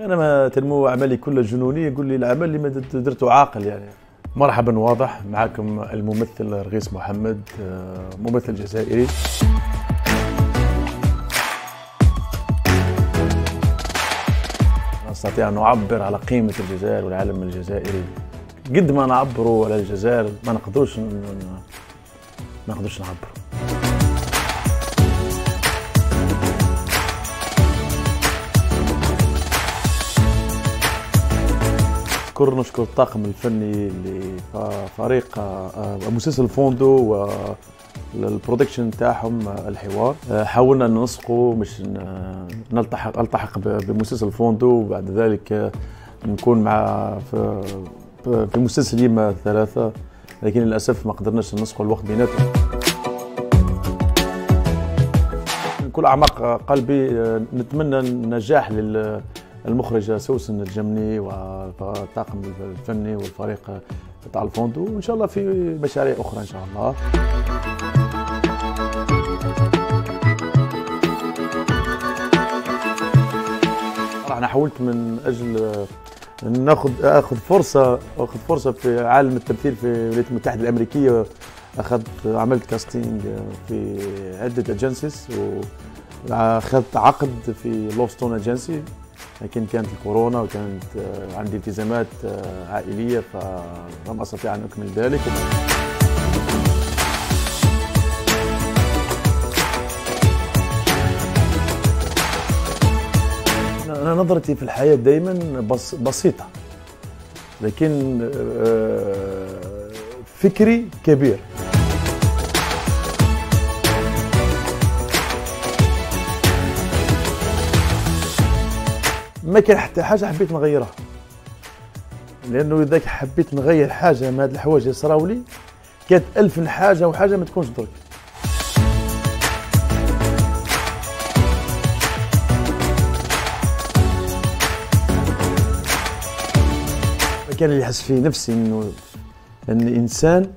أنا ما تنمو أعمالي كلها جنونية يقول لي العمل اللي ما درته عاقل يعني. مرحبا واضح. معكم الممثل رغيس محمد آه، ممثل جزائري. استطيع أن اعبر على قيمة الجزائر والعالم الجزائري. قد ما نعبروا على الجزائر ما نقدروش ما نقدروش نعبروا نشكر نشكر الطاقم الفني لفريق آه، مسلسل فوندو وال production تاعهم آه، الحوار. آه، حاولنا ننسقوا باش نلتحق ألتحق بمسلسل فوندو وبعد ذلك نكون مع في, مسلسل يما ثلاثة. لكن للأسف ما قدرناش ننسقوا الوقت بيناتهم. كل أعماق قلبي نتمنى النجاح لل المخرجة سوسن الجمني والطاقم الفني والفريق تاع الفوندو. وإن شاء الله في مشاريع أخرى إن شاء الله. أنا حاولت من أجل ناخذ أخذ فرصه أخذ فرصة في عالم التمثيل في الولايات المتحدة الأمريكية. اخذت عملت كاستينج في عدة اجنسيز واخذت عقد في لوستون اجنسي لكن كانت الكورونا وكانت آه، عندي التزامات آه، عائلية فلم أستطيع أن أكمل ذلك. أنا نظرتي في الحياة دائما بسيطة لكن آه، فكري كبير. ما كان حتى حاجة حبيت نغيرها. لأنه إذا حبيت نغير حاجة من هاد الحوايج اللي صراو لي كانت ألف حاجة وحاجة ما تكونش درك. كان اللي يحس في نفسي إنه إن انسان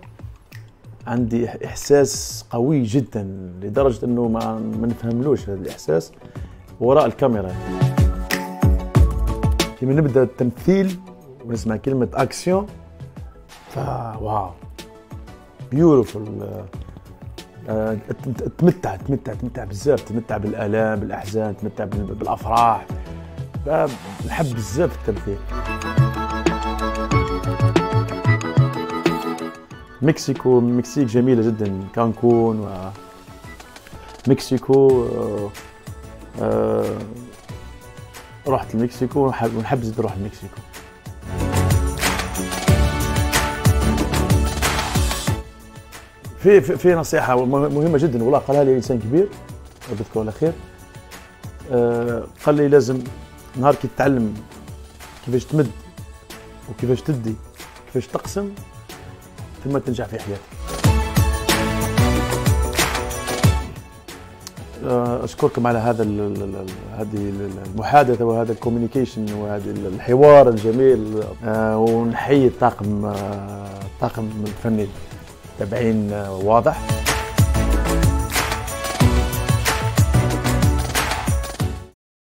عندي إحساس قوي جدا لدرجة إنه ما ما نفهملوش هذا الإحساس وراء الكاميرا. كيما نبدا التمثيل ونسمع كلمة أكسيون. ف wow. beautiful آه، تمتع تمتع تمتع بزاف تمتع بالآلام بالأحزان تمتع بالأفراح. نحب بزاف التمثيل. مكسيكو مكسيك جميلة جدا كانكون و مكسيكو آه، آه، رحت المكسيكو ونحب زيد نروح المكسيكو. في في نصيحة مهمة جدا والله قالها لي إنسان كبير بذكره على خير. آه قال لي لازم نهار كي تتعلم كيفاش تمد وكيفاش تدي كيفاش تقسم ثم تنجح في حياتك. أشكركم على هذا هذه المحادثة وهذا ال communication وهذا الحوار الجميل آه، ونحيي الطاقم الطاقم آه، الفني. تابعين واضح.